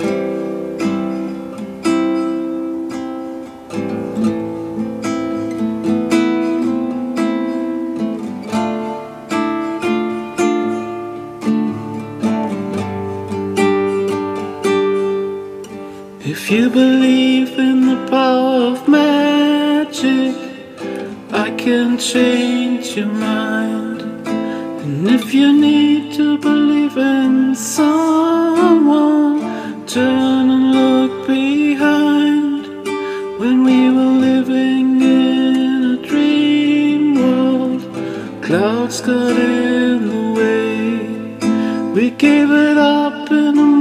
If you believe in the power of magic, I can change your mind. And if you need to believe in someone, got in the way. We gave it up in a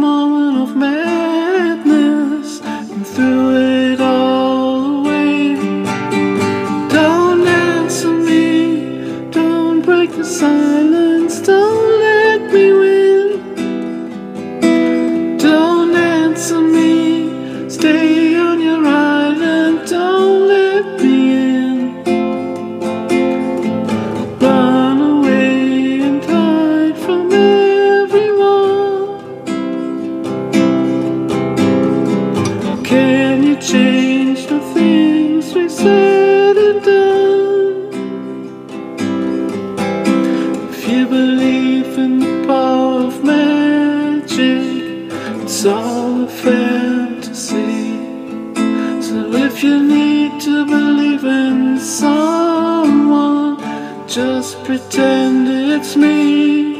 just pretend it's me.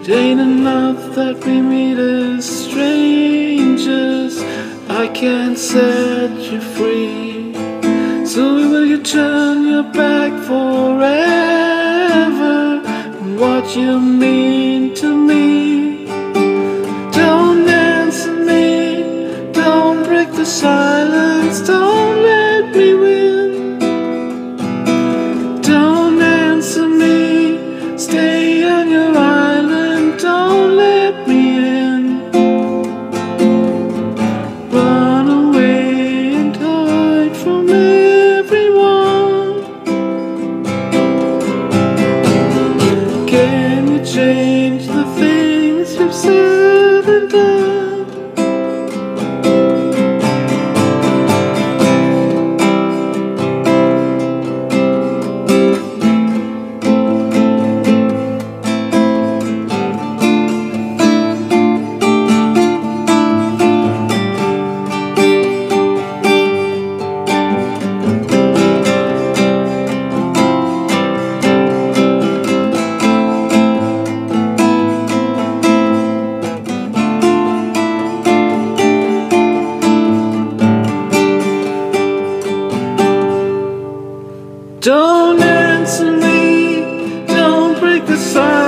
It ain't enough that we meet as strangers. I can't set you free. So will you turn your back forever? What you mean to me? Don't answer me. Don't break the silence. Don't Don't answer me, don't break the silence.